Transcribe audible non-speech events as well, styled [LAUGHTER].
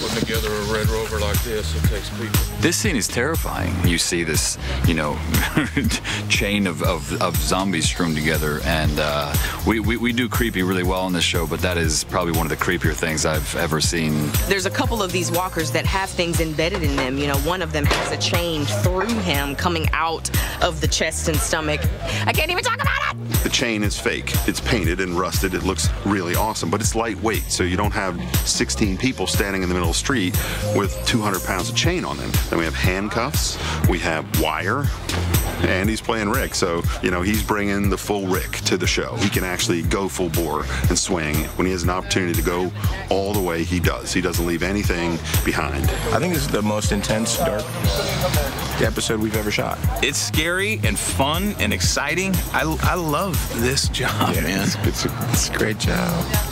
Putting together a Red Rover like this, it takes people. This scene is terrifying. You see this, you know, [LAUGHS] chain of, of, of, zombies strewn together, and uh, we, we, we do creepy really well on this show, but that is probably one of the creepier things I've ever seen. There's a couple of these walkers that have things embedded in them. You know, one of them has a chain through him coming out of the chest and stomach. I can't even talk about it! The chain is fake. It's painted and rusted. It looks really awesome, but it's lightweight, so you don't have 16 people standing in the middle of the street with 200 pounds of chain on them. Then we have handcuffs, we have wire, and he's playing Rick. So, you know, he's bringing the full Rick to the show. He can actually go full bore and swing. When he has an opportunity to go all the way, he does. He doesn't leave anything behind. I think this is the most intense, dark episode we've ever shot. It's scary and fun and exciting. I, I love this job, yeah, man. It's, it's, a, it's a great job.